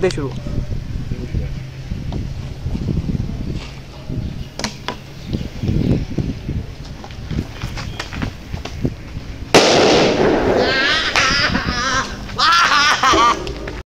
দিয়ে শুরু।